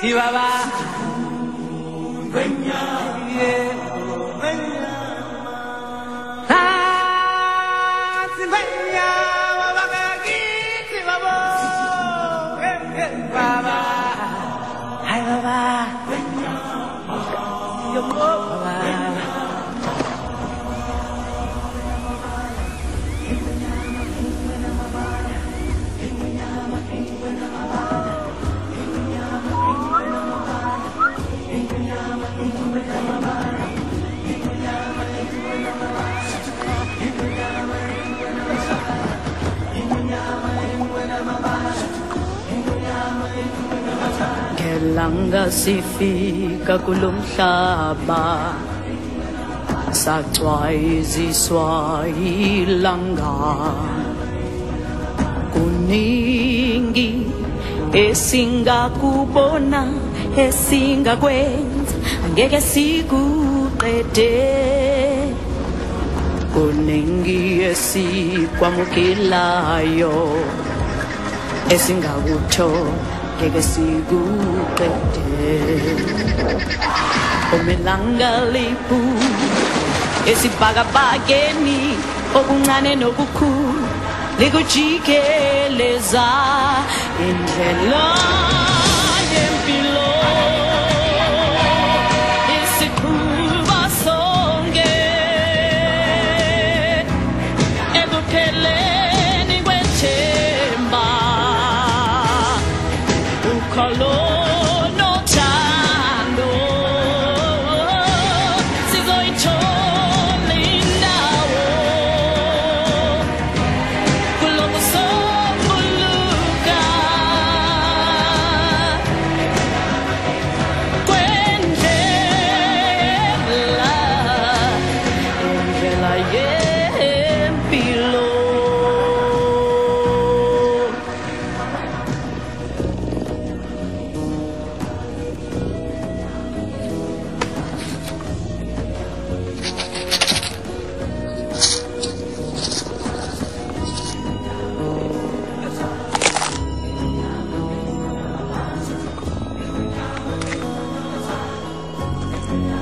Sibaba. Baba, hi Baba. Your mom. Baba Hai baba Yo baba ngelanga sifika kulomhlaba sacwayiziswa ilanga kuningi esingakubona esingakwenza angeke sikuqede. Kuningi esikwamukelayo esingakutho ngeke sikuqede. Omelanga lipu esibhakabhakeni okuncane nokukhulu likujikeleza indlela yempilo Yeah.